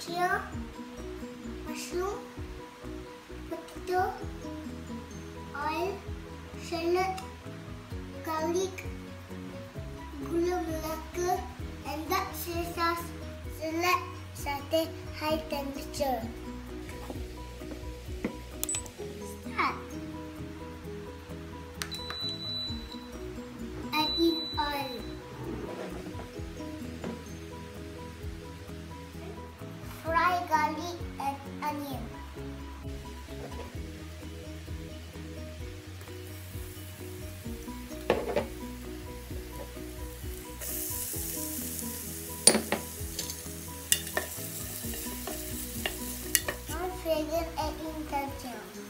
chia, mushroom, potato, oil, shallot, garlic, gula melaka, and dark soy sauce. Select sauté high temperature. Onion. And intentional.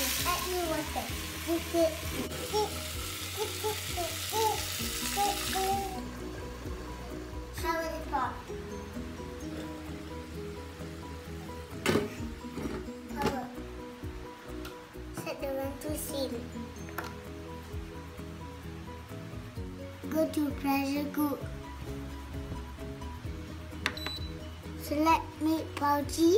Add in water. Cover. Set the one. Go to pressure cook. Select meat poultry.